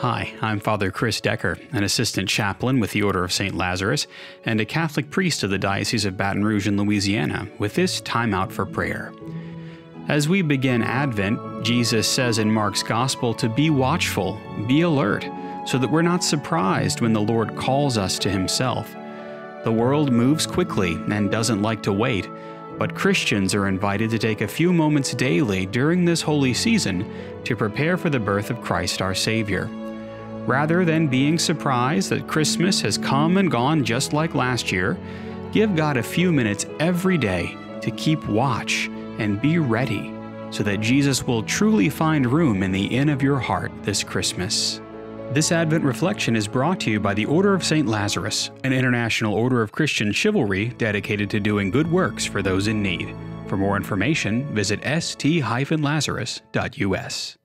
Hi, I'm Father Chris Decker, an assistant chaplain with the Order of St. Lazarus and a Catholic priest of the Diocese of Baton Rouge in Louisiana, with this time out for prayer. As we begin Advent, Jesus says in Mark's Gospel to be watchful, be alert, so that we're not surprised when the Lord calls us to Himself. The world moves quickly and doesn't like to wait, but Christians are invited to take a few moments daily during this holy season to prepare for the birth of Christ our Savior. Rather than being surprised that Christmas has come and gone just like last year, give God a few minutes every day to keep watch and be ready so that Jesus will truly find room in the inn of your heart this Christmas. This Advent reflection is brought to you by the Order of St. Lazarus, an international order of Christian chivalry dedicated to doing good works for those in need. For more information, visit st-lazarus.us.